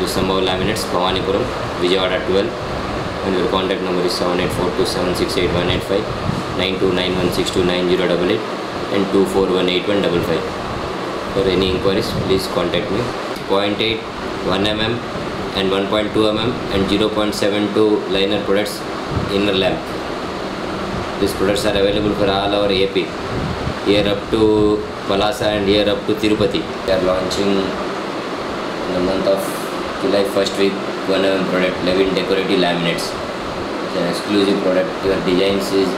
minutes, Bhavanipuram, Vijayawada 12 and your contact number is 7842768185 9291629088 and 2418155. For any inquiries, please contact me. 0.8, 1 mm and 1.2 mm and 0.72 liner products inner lamp. These products are available for all our AP. Here up to Palasa and here up to Tirupati. We are launching in the month of July first week 1 mm product Levin decorative laminates. It's an exclusive product. Your designs is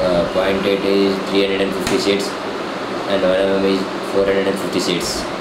uh, 0.8 is 350 sheets and 1 mm is 450 sheets.